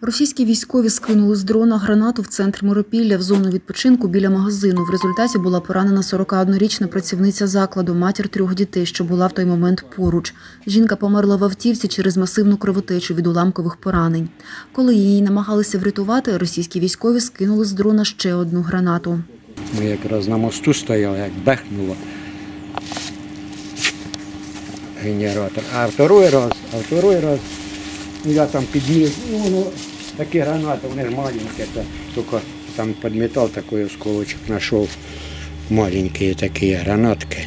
Російські військові скинули з дрона гранату в центр Миропілля в зону відпочинку біля магазину. В результаті була поранена 41-річна працівниця закладу, матір трьох дітей, що була в той момент поруч. Жінка померла в автівці через масивну кровотечу від уламкових поранень. Коли її намагалися врятувати, російські військові скинули з дрона ще одну гранату. Ми якраз на мосту стояли, як бехнуло генератор. А второй раз, а второй раз я там підніс, воно такі гранати, вони ж маленькі, це тільки там під метал такий осколочок знайшов. Маленькі такі гранатки.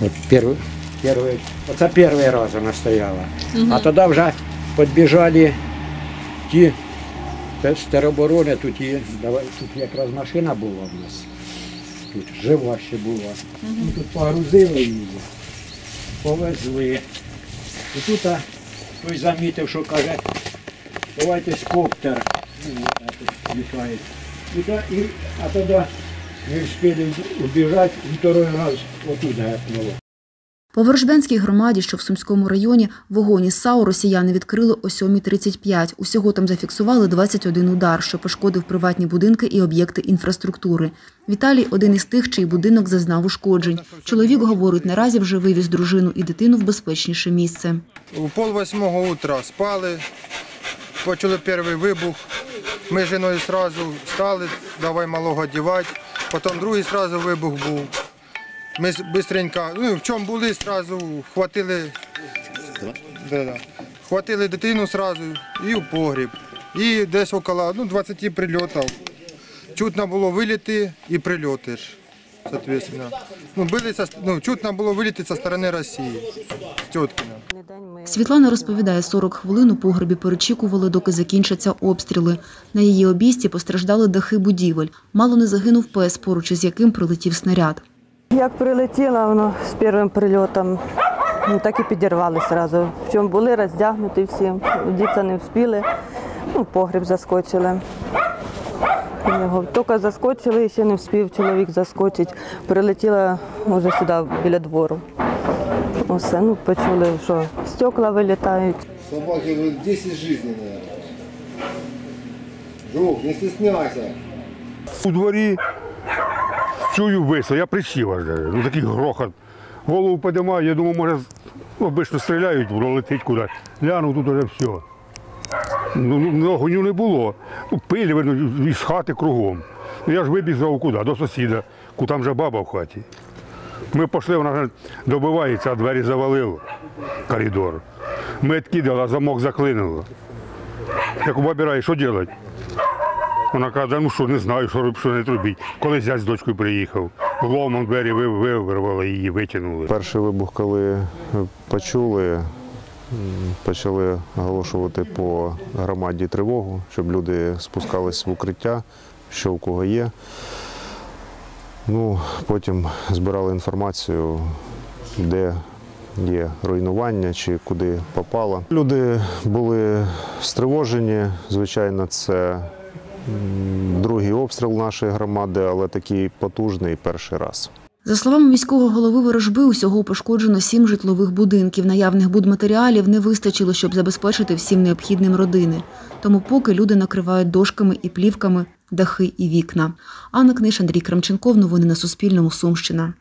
От перший, оце перший раз вона стояла. А тоді вже підбіжали ті тероборони, тут, є, давай, тут якраз машина була в нас. Тут жива ще була. Ми тут погрузили її, повезли. І тут а, той замітив, що каже, давайте тут літає. І, та- а тоді не встигли убіжати, і второй раз отут гепнуло. По Ворожбянській громаді, що в Сумському районі, вогонь із САУ росіяни відкрили о 7.35. Усього там зафіксували 21 удар, що пошкодив приватні будинки і об'єкти інфраструктури. Віталій – один із тих, чий будинок зазнав ушкоджень. Чоловік, говорить, наразі вже вивіз дружину і дитину в безпечніше місце. У пол восьмого утра спали, почули перший вибух. Ми з жіною одразу стали, давай малого одягати. Потім другий одразу вибух був. Ми швидко, ну в чому були, одразу хватили, да-да, хватили дитину одразу і в погріб. І десь около ну, 20 прильотів. Чутно було виліти і прильоти. Соответственно. Ну, билися, ну, чутно було виліти зі сторони Росії, з Тьоткіна. Світлана розповідає, 40 хвилин у погребі перечікували, доки закінчаться обстріли. На її обійсті постраждали дахи будівель. Мало не загинув пес, поруч із яким прилетів снаряд. Як прилетіло воно з першим прильотом, ну, так і підірвали одразу. В чому були роздягнуті всі, діти не встигли, ну, погріб заскочили. Його тільки заскочили, і ще не встиг чоловік заскочить. Прилетіла вже сюди біля двору. Усе, ну, почули, що стекла вилітають. Собаки ну, 10 жизней, наверное. Друг, не стесняйся. У дворі чую висо, я присів аж, ну такий грохот. Голову підіймаю, я думаю, може, обично стріляють, воно летить кудись. Глянув, тут вже все. Ну, ну, огню не було. Ну, пиль видно, із хати кругом. Ну, я ж вибіг куди? До сусіда, там вже баба в хаті. Ми пішли, вона добивається, а двері завалило, коридор. Ми відкидали, а замок заклинило. Як у бабі що робити? Вона каже, ну що не знаю, що роб- що не робіть. Коли зять з дочкою приїхав, ломом двері ви- ви- вирвали її, витягнули. Перший вибух, коли почули, почали оголошувати по громаді тривогу, щоб люди спускались в укриття, що у кого є. Ну, потім збирали інформацію, де є руйнування чи куди попало. Люди були стривожені. Звичайно, це другий обстріл нашої громади, але такий потужний перший раз. За словами міського голови Ворожби, усього пошкоджено сім житлових будинків. Наявних будматеріалів не вистачило, щоб забезпечити всім необхідним родини. Тому поки люди накривають дошками і плівками дахи і вікна. Анна Книж, Андрій Крамченков. Новини на Суспільному. Сумщина.